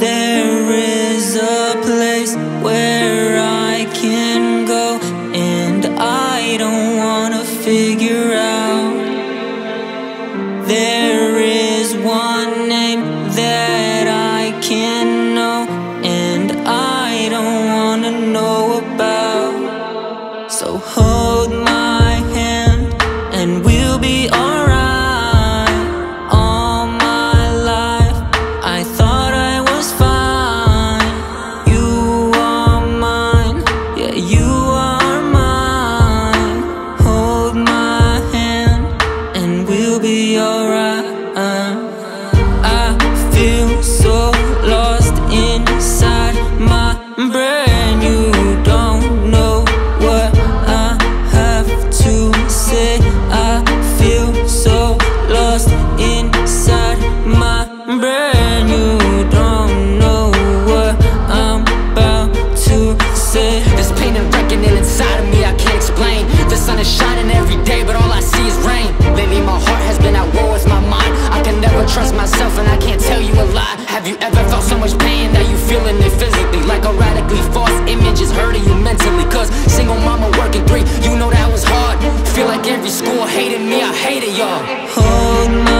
There is a place where be alright. I feel so hated me, I hated y'all. Oh, Hold my